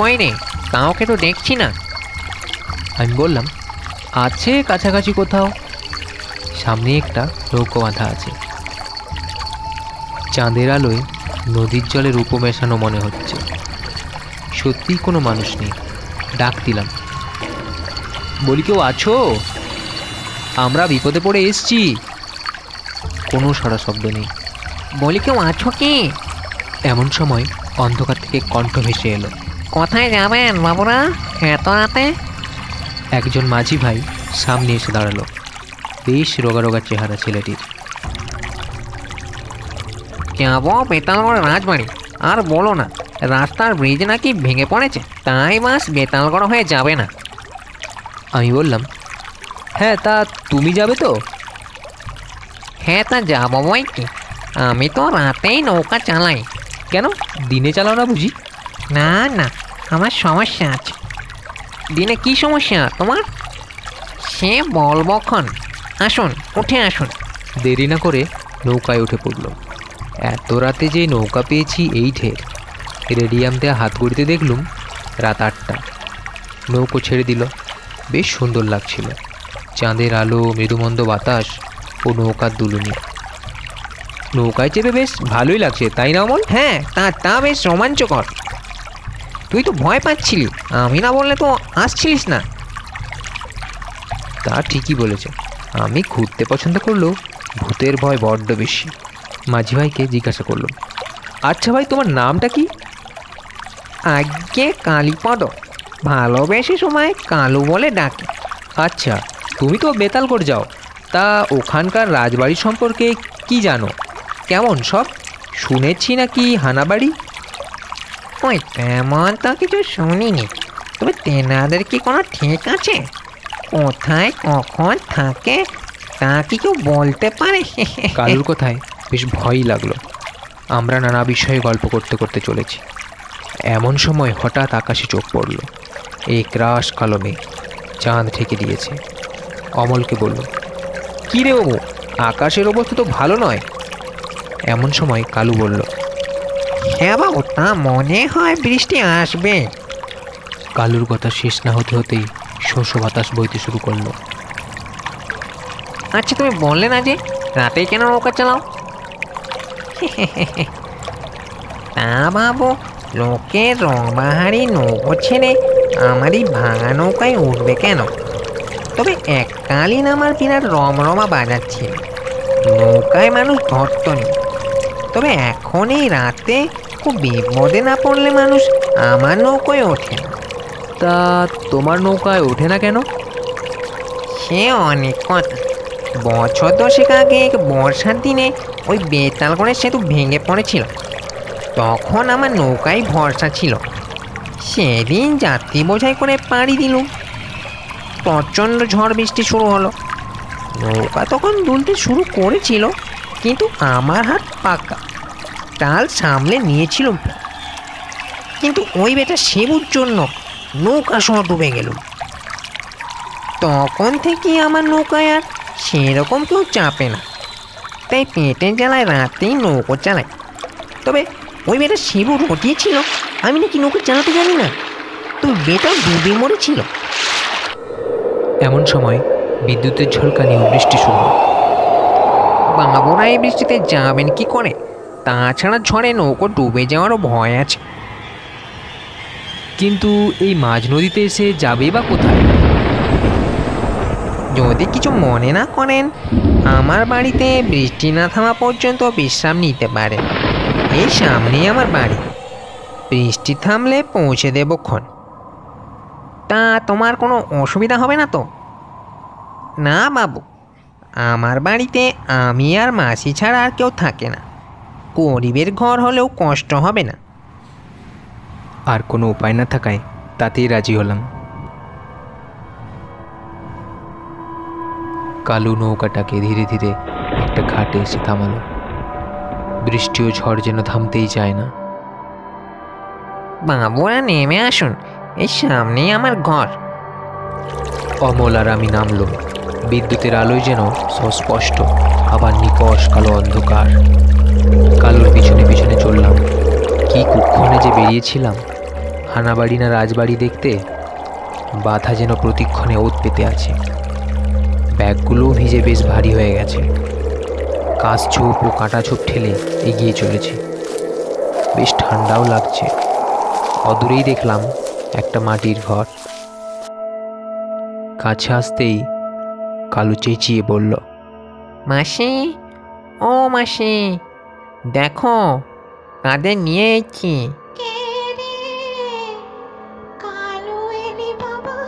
কই রে কাউকে তো দেখছি না। আমি বললাম, আছে কাছাকাছি কোথাও? সামনে একটা নৌকো বাঁধা আছে। চাঁদের আলোয় নদীর জলে রূপো মেশানো মনে হচ্ছে। সত্যিই কোনো মানুষ নেই। ডাক দিলাম। বলি, কেউ আছো? আমরা বিপদে পড়ে এসছি। কোনো সারা শব্দ নেই। বলি, কেউ আছো কি? এমন সময় অন্ধকার থেকে কণ্ঠ ভেসে এলো। কোথায় যাবেন বাবুরা? এত রাতে একজন মাঝি ভাই সামনে এসে দাঁড়াল। বেশ রোগা রোগা চেহারা ছেলেটির। যাব বেতালগড় রাজবাড়ি? আর বলো না রাস্তার ব্রিজ নাকি ভেঙে পড়েছে? তাই বাস বেতালগড় হয়ে যাবে না। আমি বললাম হ্যাঁ তা তুমি যাবে তো? হ্যাঁ তা যাব বই কি? আমি তো রাতেই নৌকা চালাই। কেন? দিনে চালাও না বুঝি? না না আমার সমস্যা আছে। দিনে কি সমস্যা? তোমার? সে বলবক্ষণ আসুন উঠে আসুন। দেরি না করে নৌকায় উঠে পড়ল। এত রাতে যে নৌকা পেয়েছি এই ঢের। রেডিয়াম দেওয়া হাত গড়িতে দেখলুম রাত আটটা। নৌকো ছেড়ে দিল। বেশ সুন্দর লাগছিল। চাঁদের আলো মৃদুমন্দ বাতাস ও নৌকার দুলুনি। নৌকায় চেপে বেশ ভালোই লাগছে তাই না অমল? হ্যাঁ তা তা বেশ রোমাঞ্চকর। তুই তো ভয় পাচ্ছিলি। আমি না বললে তো আসছিলিস না। তা ঠিকই বলেছ। আমি ঘুরতে পছন্দ করলেও ভূতের ভয় বড্ড বেশি। মাঝি ভাইকে জিজ্ঞাসা করলাম আচ্ছা ভাই, তোমার নামটা কি? আজ্ঞে কালীপদ। ভালোবেসে সময় কালু বলে ডাকে। আচ্ছা তুমি তো বেতালগড় যাও। তা ওখানকার রাজবাড়ি সম্পর্কে কি জানো? কেমন সব? শুনেছি নাকি হানাবাড়ি? ওই তেমন তো কিছু শুনিনি। তবে তেনাদের কি কোনো ঠিক আছে? কোথায় কখন থাকে, তা কি কেউ বলতে পারে? কালুর কথায় বেশ ভয়ই লাগল। আমরা নানা বিষয়ে গল্প করতে করতে চলেছি। এমন সময় হঠাৎ আকাশে চোখ পড়ল। এই ক্রাশ কালো চাঁদ ঠেকে দিয়েছে। অমলকে বলল, কী রে বাবু আকাশের অবস্থা তো ভালো নয়। এমন সময় কালু বলল বাবু তা মনে হয় বৃষ্টি আসবে। কালুর কথা শেষ না হতে হতেই শস্য বাতাস বইতে শুরু করল। আচ্ছা তুমি বললে না যে রাতেই কেন নৌকা চালাও? তা বাবু লোকের রংবাহারি নৌকো ছেড়ে আমারই ভাঙা নৌকায় উঠবে কেন? তবে এককালীন আমার বিরাট রমরমা বাজার ছিল নৌকায় মানুষ ধরত তবে এখন এই রাতে বিপদে না পড়লে মানুষ আমার নৌকোয় ওঠে না। তা তোমার নৌকায় ওঠে না কেন? সে অনেক কথা। বছর দশেক আগে বর্ষার দিনে ওই বেতালগড়ের সেতু ভেঙে পড়েছিল। তখন আমার নৌকায় ভরসা ছিল। সেদিন যাত্রী বোঝাই করে পাড়ি দিলুম প্রচণ্ড ঝড় বৃষ্টি শুরু হলো। নৌকা তখন দুলতে শুরু করেছিল কিন্তু আমার হাত পাকা। টাল সামলে নিয়েছিলাম। কিন্তু ওই বেটা সেবুর জন্য নৌকা সহ ডুবে গেল তখন থেকে আমার নৌকায় আর সেরকম কেউ চাপে না। তাই পেটের জ্বালায় রাতেই নৌকো চালায় তবে ওই বেটা শিবু রটিয়েছিল? আমি নাকি নৌকো চালাতে জানি না। তো বেটা ডুবে মরেছিল। এমন সময় বিদ্যুতের ঝলকানি বৃষ্টি শুরু। বাবুরা এই বৃষ্টিতে যাবেন কি করে? তাছাড়া ঝড়ে নৌকো ডুবে যাওয়ারও ভয় আছে। কিন্তু এই মাঝ নদীতে এসে যাবে বা কোথায়? যদি কিছু মনে না করেন, আমার বাড়িতে বৃষ্টি না থামা পর্যন্ত বিশ্রাম নিতে পারে। এই সামনেই আমার বাড়ি। বৃষ্টি থামলে পৌঁছে দেব ক্ষণ। তা তোমার কোনো অসুবিধা হবে না তো? না বাবু, আমার বাড়িতে আমি আর মাসি ছাড়া আর কেউ থাকে না। গরিবের ঘর হলেও কষ্ট হবে না। আর কোনো উপায় না থাকায় তাতেই রাজি হলাম। কালু নৌকাটাকে ধীরে ধীরে একটা ঘাটে এসে থামালো। বৃষ্টি ও ঝড় যেন থামতেই চায় না। বাবুরা নেমে আসুন। এই সামনেই আমার ঘর। অমল আর আমি নামলো। বিদ্যুতের আলোয় যেন সুস্পষ্ট আবার নিকশ কালো অন্ধকার। কালোর পিছনে পিছনে চললাম। কি কুক্ষণে যে বেরিয়েছিলাম, হানাবাড়ি না রাজবাড়ি দেখতে, বাধা যেন প্রতিক্ষণে ওত পেতে আছে। ব্যাগগুলোও ভিজে বেশ ভারী হয়ে গেছে। কাজ ছোপ ও কাঁটা ছোপ ঠেলে এগিয়ে চলেছে। বেশ ঠান্ডাও লাগছে। অদূরেই দেখলাম একটা মাটির ঘর। কাছে আসতেই কালু চেঁচিয়ে বলল, মাসি, ও মাসি দেখো কাদের নিয়ে এসেছি। কে রে? কালো এলি বাবা।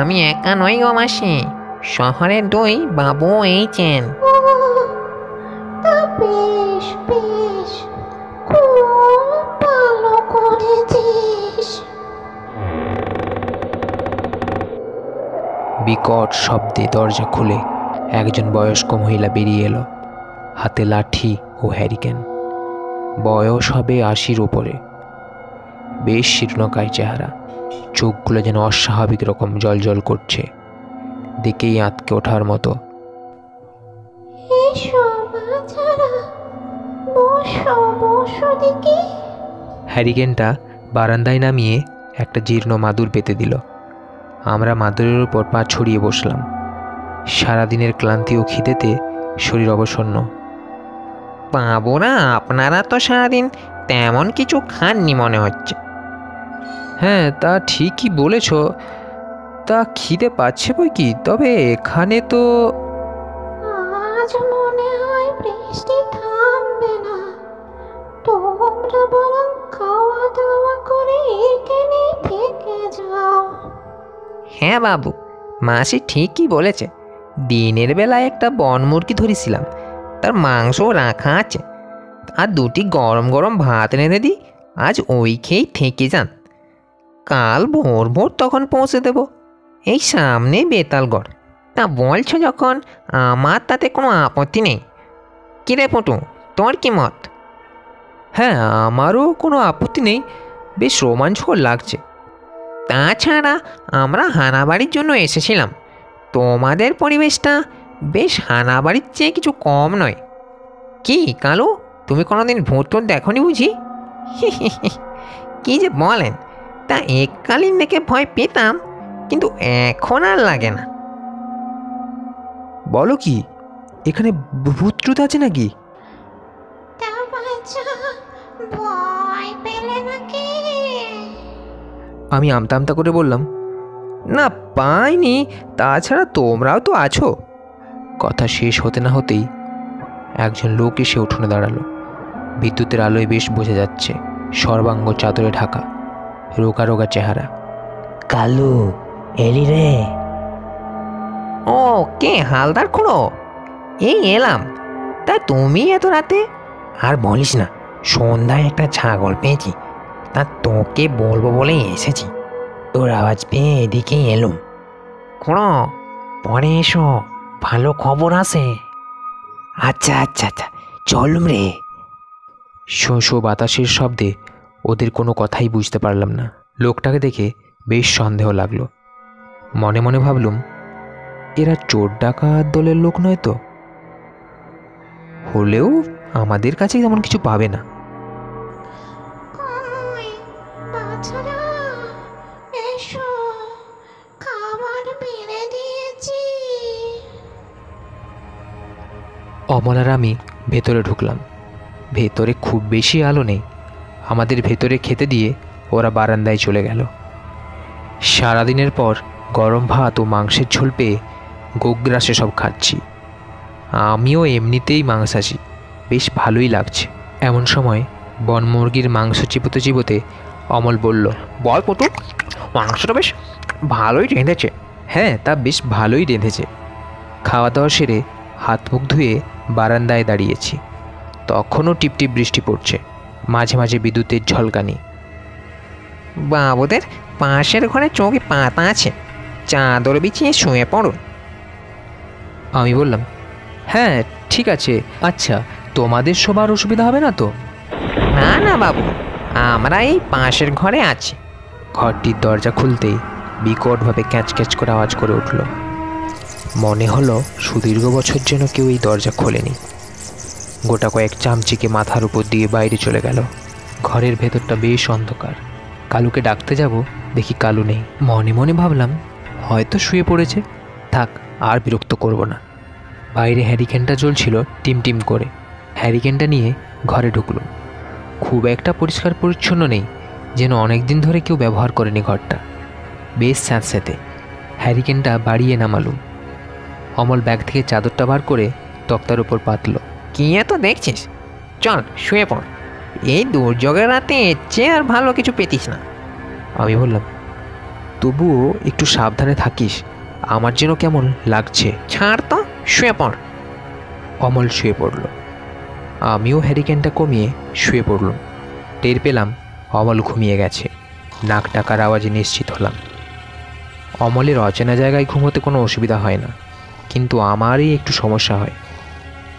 আমি একা নই গো মাসি শহরের দুই বাবু এইছেন ও তা বেশ বেশ খুব ভালো করেছিস। বিকট শব্দে দরজা খুলে একজন বয়স্ক মহিলা বেরিয়ে এলো। হাতে লাঠি ও হ্যারিকেন। বয়স হবে আশির ওপরে বেশ শীর্ণকায় চেহারা। চোখগুলো যেন অস্বাভাবিক রকম জল করছে। দেখেই আঁতকে ওঠার মতো। হ্যারিকেনটা বারান্দায় নামিয়ে একটা জীর্ণ মাদুর পেতে দিল। আমরা মাদুরের উপর পা ছড়িয়ে বসলাম। সারাদিনের ক্লান্তি ও খিদেতে শরীর অবসন্ন। বাবুরা আপনারা তো সারাদিন তেমন কিছু খাননি মনে হচ্ছে। হ্যাঁ তা ঠিকই বলেছ। তা খিদে পাচ্ছে বই কি? তবে এখানে তো আজ মনে হয় বৃষ্টি থামবে না। তোমরা বরং খাওয়া দাওয়া করে এখানে থেকে যাও। হ্যাঁ বাবু মাসি ঠিকই বলেছে। দিনের বেলায় একটা বন মুরগি ধরেছিলাম। তার মাংস রাখা আছে। আর দুটি গরম গরম ভাত রেঁধে দিই আজ ওই খেয়েই থেকে যান। কাল ভোর ভোর তখন পৌঁছে দেব। এই সামনে বেতালগড়। তা বলছো যখন, আমার তাতে কোনো আপত্তি নেই। কিরে পটু, তোর কি মত? হ্যাঁ আমারও কোনো আপত্তি নেই। বেশ রোমাঞ্চকর লাগছে। তাছাড়া আমরা হানাবাড়ির জন্য এসেছিলাম। তোমাদের পরিবেশটা বেশ হানাবাড়ির চেয়ে কিছু কম নয়। কি কালু? তুমি কোনোদিন ভূত টুত দেখনি বুঝি? কি যে বলেন তা এককালীন দেখে ভয় পেতাম কিন্তু এখন আর লাগে না। বলো কি এখানে ভূত্রুত আছে নাকি? তা বাচ্চা ভয় পেলে নাকি? আমি আমতা আমতা করে বললাম না পাইনি। তাছাড়া তোমরাও তো আছো। কথা শেষ হতে না হতেই একজন লোক এসে উঠোনে দাঁড়াল। বিদ্যুতের আলোয় বেশ বোঝা যাচ্ছে সর্বাঙ্গ চাদরে ঢাকা রোগা রোগা চেহারা। কালু এলি রে। ও কে হালদার খুঁড়ো? এই এলাম। তা তুমি এত রাতে? আর বলিস না সন্ধ্যায় একটা ছাগল পেয়েছি। তা তোকে বলব বলেই এসেছি। তোর আওয়াজ পেয়ে এদিকেই এলুম। খুঁড়ো পরে এসো। ভালো খবর আছে। আচ্ছা আচ্ছা আচ্ছা চলুম রে। শো শো বাতাসের শব্দে ওদের কোনো কথাই বুঝতে পারলাম না। লোকটাকে দেখে বেশ সন্দেহ লাগল। মনে মনে ভাবলুম এরা চোর ডাকাত দলের লোক নয় তো? হলেও আমাদের কাছে তেমন কিছু পাবে না। অমল আর আমি ভেতরে ঢুকলাম। ভেতরে খুব বেশি আলো নেই। আমাদের ভেতরে খেতে দিয়ে ওরা বারান্দায় চলে গেল। সারাদিনের পর গরম ভাত ও মাংসের ঝোল পেয়ে গোগ্রাসে সব খাচ্ছি। আমিও এমনিতেই মাংসাশি। বেশ ভালোই লাগছে। এমন সময় বন মুরগির মাংস চিবোতে চিবোতে অমল বলল, বল পটু, মাংসটা বেশ ভালোই রেঁধেছে। হ্যাঁ তা বেশ ভালোই রেঁধেছে। খাওয়া দাওয়া সেরে হাত মুখ ধুয়ে বারান্দায় দাঁড়িয়েছি। তখনও টিপটিপ বৃষ্টি পড়ছে। মাঝে মাঝে বিদ্যুতের ঝলকানি। বাবুদের পাশের ঘরে চৌকি পাতা আছে। চাদর বিছিয়ে শুয়ে পড়ুন। আমি বললাম হ্যাঁ ঠিক আছে। আচ্ছা তোমাদের সবার অসুবিধা হবে না তো? না না, বাবু। আমরা এই পাশের ঘরে আছি। ঘরটির দরজা খুলতেই বিকটভাবে ক্যাচ ক্যাচ করে আওয়াজ করে উঠল। মনে হলো সুদীর্ঘ বছর যেন কেউ এই দরজা খোলেনি। গোটা কয়েক চামচিকে মাথার উপর দিয়ে বাইরে চলে গেল। ঘরের ভেতরটা বেশ অন্ধকার। কালুকে ডাকতে যাব, দেখি কালু নেই। মনে মনে ভাবলাম, হয়তো শুয়ে পড়েছে। থাক, আর বিরক্ত করব না। বাইরে হ্যারিকেনটা জ্বলছিল টিম টিম করে। হ্যারিকেনটা নিয়ে ঘরে ঢুকলো খুব একটা পরিষ্কার পরিচ্ছন্ন নেই, যেন অনেক দিন ধরে কেউ ব্যবহার করেনি ঘরটা। বেশ স্যাঁতস্যাঁতে। হ্যারিকেনটা বাড়িয়ে নামালুম। অমল ব্যাগ থেকে চাদরটা বার করে তক্তার উপর পাতলো। কি এত দেখছিস? চল, শুয়ে পড়। এই দুর্যোগের রাতে চেয়ে আর ভালো কিছু পেতিস না। আমি বললাম, তবুও একটু সাবধানে থাকিস। আমার যেন কেমন লাগছে। ছাড় তো, শুয়ে পড়। অমল শুয়ে পড়ল। আমিও হ্যারিকেনটা কমিয়ে শুয়ে পড়লাম। টের পেলাম অমল ঘুমিয়ে গেছে। নাক ডাকার আওয়াজে নিশ্চিত হলাম। অমলের অচেনা জায়গায় ঘুমোতে কোনো অসুবিধা হয় না। কিন্তু আমারই একটু সমস্যা হয়।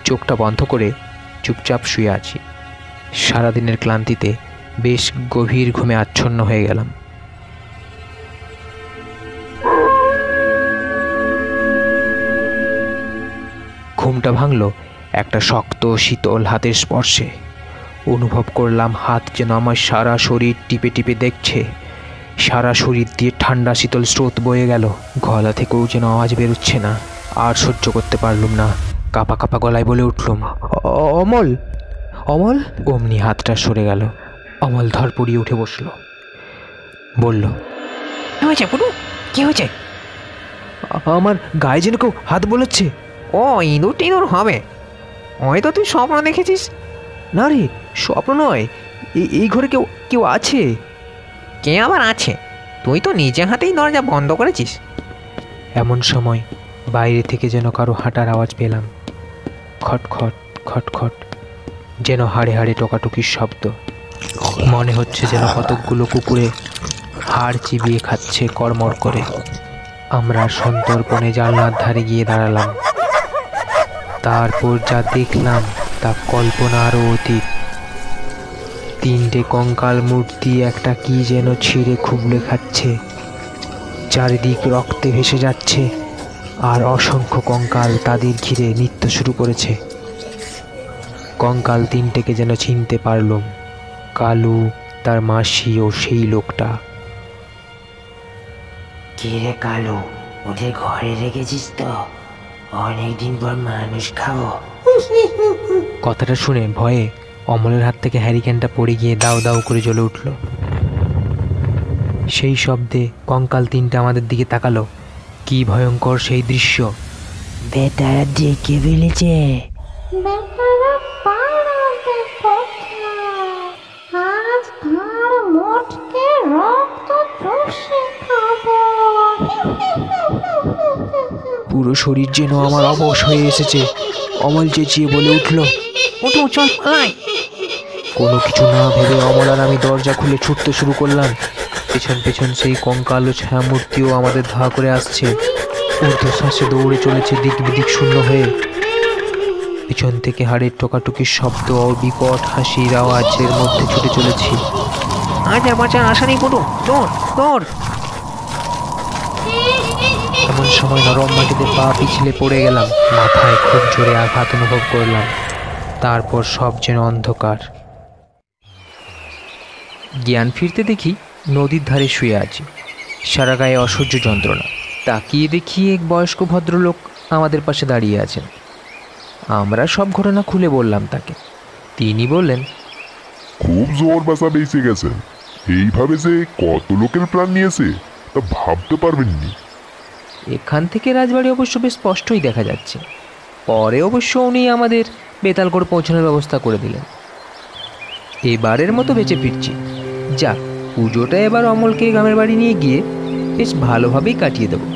চোখটা বন্ধ করে চুপচাপ শুয়ে আছি। সারাদিনের ক্লান্তিতে বেশ গভীর ঘুমে আচ্ছন্ন হয়ে গেলাম। ঘুমটা ভাঙল একটা শক্ত, শীতল হাতের স্পর্শে। অনুভব করলাম হাত যেন আমার সারা শরীর টিপে টিপে দেখছে। সারা শরীর দিয়ে ঠান্ডা, শীতল স্রোত বয়ে গেল। গলা থেকেও যেন আওয়াজ বেরোচ্ছে না। আর সহ্য করতে পারলুম না। কাপা কাপা গলায় বলে উঠলুম "অ- অমল অমল? অমনি হাতটা সরে গেল। অমল ধর পড়িয়ে উঠে বসল। বলল কি হয়েছে পুটু কি হয়েছে? আমার গায়ে যেন কেউ হাত বলেছে ও ইঁদুর টিঁদুর হবে। হয়তো তুই স্বপ্ন দেখেছিস? না রে স্বপ্ন নয়। এই- এই ঘরে কেউ কেউ আছে? কে আবার আছে? তুই তো নিজে হাতেই দরজা বন্ধ করেছিস। এমন সময় বাইরে থেকে যেন কারও হাঁটার আওয়াজ পেলাম। খটখট খটখট যেন হাড়ে হাড়ে টোকাটুকির শব্দ। মনে হচ্ছে যেন কতকগুলো কুকুরে হাড় চিবিয়ে খাচ্ছে কড়মড় করে। আমরা সন্তর্পণে জানলার ধারে গিয়ে দাঁড়ালাম। তারপর যা দেখলাম তা কল্পনা আরও অতীত। তিনটে কঙ্কাল মূর্তি একটা কি যেন ছিঁড়ে খুবলে খাচ্ছে। চারিদিক রক্তে ভেসে যাচ্ছে। আর অসংখ্য কঙ্কাল তাদের ঘিরে নৃত্য শুরু করেছে। কঙ্কাল তিনটেকে যেন চিনতে পারলুম কালু তার মাসি ও সেই লোকটা। কি রে কালো ওদের ঘরে রেখেছিস তো? অনেকদিন পর মানুষ খাব। কথাটা শুনে ভয়ে অমলের হাত থেকে হ্যারিকেনটা পড়ে গিয়ে দাও দাও করে জ্বলে উঠল। সেই শব্দে কঙ্কাল তিনটা আমাদের দিকে তাকালো। কি ভয়ঙ্কর সেই দৃশ্য। বেটারা ডেকে ফেলেছে। বেটারা পালাবে কোথায় আজ ঘাড় মোটকে রক্ত চষে খাব। পুরো শরীর যেন আমার অবশ হয়ে এসেছে। অমল চেঁচিয়ে বলে উঠল চল পালাই। কোনো কিছু না ভেবে অমল আর আমি দরজা খুলে ছুটতে শুরু করলাম। পেছন পেছন সেই কঙ্কাল ছায়ামূর্তিও আমাদের ধা করে আসছে। ঊর্ধ্বশ্বাসে দৌড়ে চলেছে দিক বিদিক শূন্য হয়ে। পিছন থেকে হাড়ের টোকাটুকির শব্দ ও বিকট হাসির আওয়াজের মধ্যে ছুটে চলেছি। আজ আর বাঁচার আশা নেই দৌড় দৌড়। এমন সময় নরম মাটিতে পা পিছলে পড়ে গেলাম। মাথায় খুব জোরে আঘাত অনুভব করলাম। তারপর সব যেন অন্ধকার। জ্ঞান ফিরতে দেখি নদীর ধারে শুয়ে আছি। সারা গায়ে অসহ্য যন্ত্রণা। তাকিয়ে দেখি এক বয়স্ক ভদ্রলোক আমাদের পাশে দাঁড়িয়ে আছেন। আমরা সব ঘটনা খুলে বললাম তাকে। তিনি বললেন খুব জোর বাসা বেঁচে গেছে। এইভাবে যে কত লোকের প্রাণ নিয়েছে তা ভাবতে পারবেননি এখান থেকে রাজবাড়ি অবশ্য বেশ স্পষ্টই দেখা যাচ্ছে। পরে অবশ্য উনি আমাদের বেতালগড় পৌঁছানোর ব্যবস্থা করে দিলেন। এবারের মতো বেঁচে ফিরছি। যাক পুজোটা এবার অমলকে গ্রামের বাড়ি নিয়ে গিয়ে বেশ ভালোভাবেই কাটিয়ে দেবো।